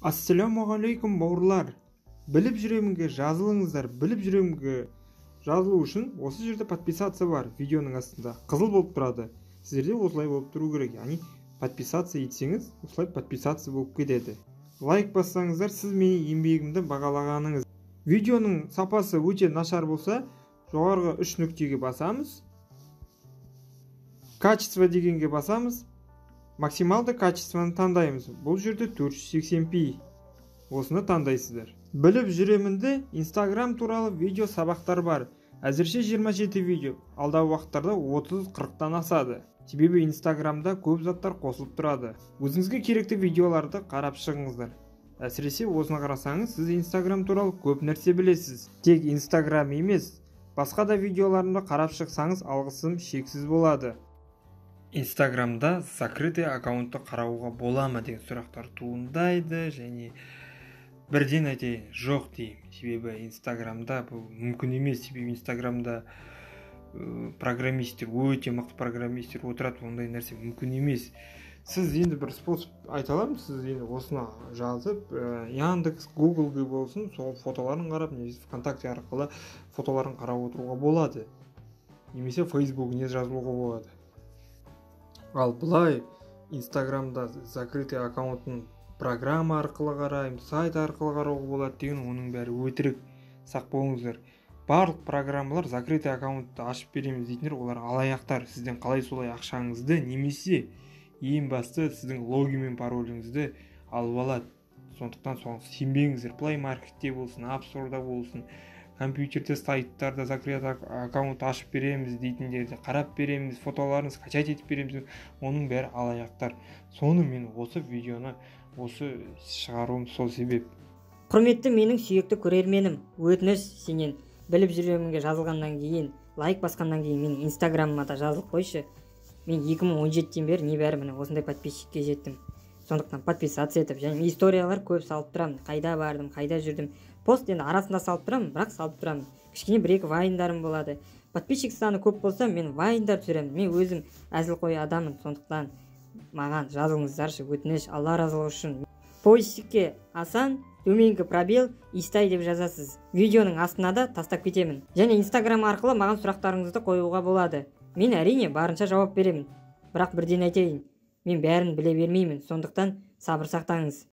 ассалаумағалейкум бауырлар. Біліп жүремінге жазылыңыздар біліп жүремінге жазылу үшін осы жерде подписаться бар видеоның астында. Қызыл болып тұрады. Сіздерде осылай болып тұру керек. Яғни подписаться етсеңіз осылай подписаться болып кетеді. Лайк бассаңыздар сіз менің еңбегімді бағалағаныңыз. Видеоның сапасы өте нашар болса жоғарғы үш нүктеге басамыз. Качество дегенге басамыз. Максималды качествоны таңдаймыз. Бұл жерде 480p осыны таңдайсыздар. Біліп жүремінді инстаграм туралы видео сабақтар бар. Әзірше 27 видео. Алдағы уақыттарда 30-40-тан асады. Себебі инстаграмда көп заттар қосылып тұрады. Өзіңізге керекті видеоларды қарап шығыңыздар. Әсіресе осыны қарасаңыз сіз инстаграм туралы көп нәрсе білесіз. Тек инстаграм емес басқа да видеоларымды қарап шықсаңыз алғысым шексіз болады. Инстаграмда закрытый аккаунтты қарауға бола ма деген сұрақтар туындайды және бірден айтайын жоқ деймін. Себебі инстаграмда бұл мүмкін емес. Себебі инстаграмда ә, программисттер өте мықты программисттер отырады ондай нәрсе мүмкін емес. Сіз енді бір способ айта аламын. Сіз енді осыны жазып ә, яндекс гуглге болсын сол фотоларын қарап немесе вконтакте арқылы фотоларын қарап отыруға болады. Немесе фейсбугіне жазылуға болады. Ал былай инстаграмда закрытый аккаунтын программа арқылы қараймын сайт арқылы қарауға болады деген оның бәрі өтірік. Сақ болыңыздар. Барлық программалар закрытый аккаунтты ашып береміз дейтіндер олар алаяқтар. Сізден қалай солай ақшаңызды немесе ең басты сіздің логин мен пароліңізді алып алады. Сондықтан соған сенбеңіздер. Плей маркетте болсын апсторда болсын компьютерде сайттарда закрытый аккаунт ашып береміз дейтіндерді қарап береміз фотоларын скачать етіп береміз оның бәрі алаяқтар. Соны мен осы видеоны осы шығаруым сол себеп. Құрметті менің сүйікті көрерменім өтініш сенен. Біліп жүремінге жазылғаннан кейін лайк басқаннан кейін менің инстаграмыма да жазылып қойшы. Мен 2017-тен бері небәрі міне осындай подписчикке жеттім. Сондықтан подписаться етіп және историялар көп салып тұрамын. Қайда бардым қайда жүрдім пост енді арасында салып тұрамын бірақ салып тұрамын. Кішкене бір екі вайндарым болады. Подписчик саны көп болса мен вайндар түсіремін. Мен өзім әзілқой адаммын сондықтан маған жазылыңыздаршы өтініш. Алла разылығы үшін поисикке асан төменгі пробел истай деп жазасыз. Видеоның астына да тастап кетемін. Және инстаграм арқылы маған сұрақтарыңызды қоюға болады. Мен әрине барынша жауап беремін. Бірақ бірден айтайын мен бәрін біле бермеймін. Сондықтан сабыр сақтаңыз.